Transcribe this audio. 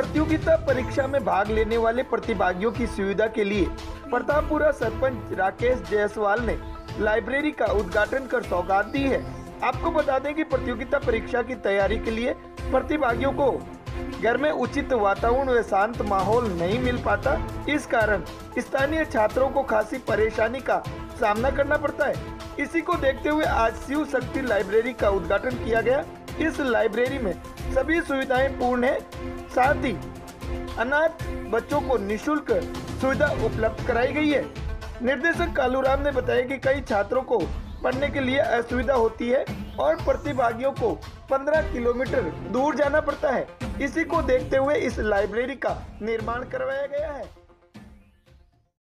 प्रतियोगिता परीक्षा में भाग लेने वाले प्रतिभागियों की सुविधा के लिए प्रतापपुरा सरपंच राकेश जायसवाल ने लाइब्रेरी का उद्घाटन कर सौगात दी है। आपको बता दें कि प्रतियोगिता परीक्षा की तैयारी के लिए प्रतिभागियों को घर में उचित वातावरण व शांत माहौल नहीं मिल पाता। इस कारण स्थानीय छात्रों को खासी परेशानी का सामना करना पड़ता है। इसी को देखते हुए आज शिव शक्ति लाइब्रेरी का उद्घाटन किया गया। इस लाइब्रेरी में सभी सुविधाएँ पूर्ण है। साथ ही अनाथ बच्चों को निशुल्क सुविधा उपलब्ध कराई गई है। निर्देशक कालूराम ने बताया कि कई छात्रों को पढ़ने के लिए असुविधा होती है और प्रतिभागियों को 15 किलोमीटर दूर जाना पड़ता है। इसी को देखते हुए इस लाइब्रेरी का निर्माण करवाया गया है।